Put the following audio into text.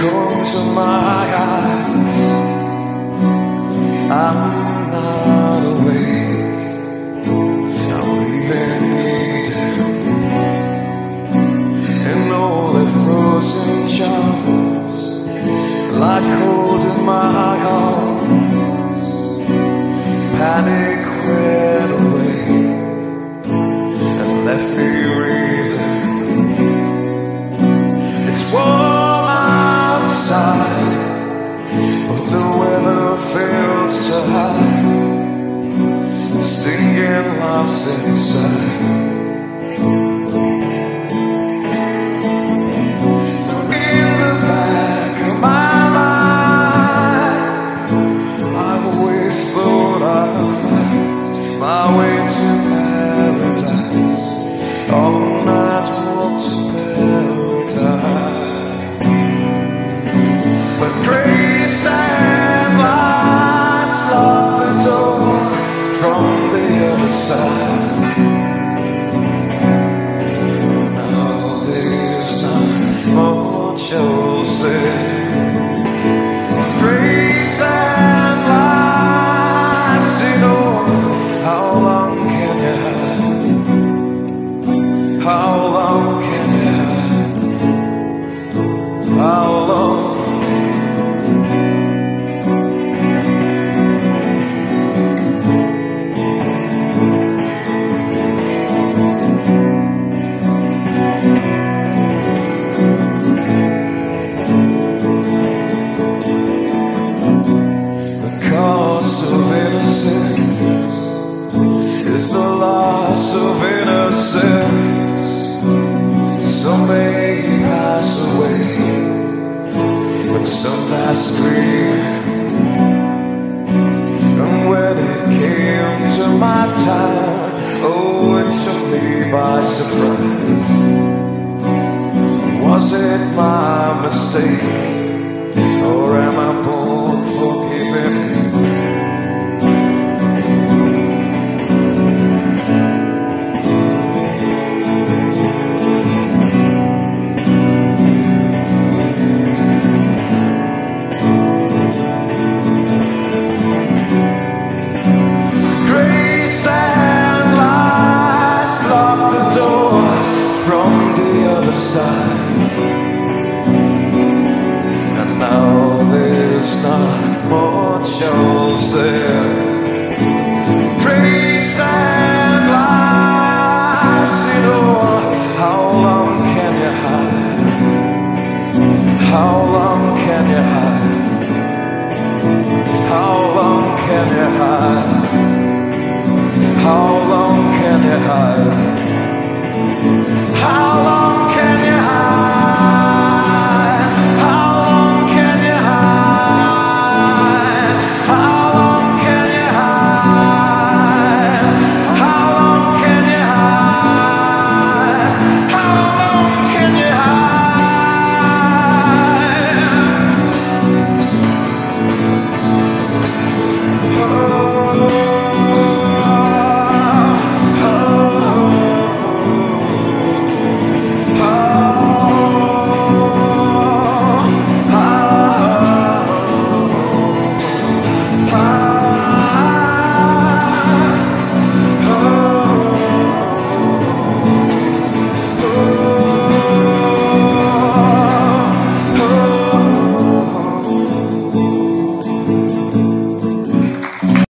come to my eyes. I'm not awake. I'm leaving Eden and all the frozen charms like cold in my arms. Panic. lost inside. Is the loss of innocence. Some may pass away, but some die screaming. And when it came to my time, oh, it took me by surprise. Was it my mistake? Or am I side. And now there's not much else there. Grace and lies, you know, how long can you hide? How long can you hide? How long can you hide? How long can you hide? How long?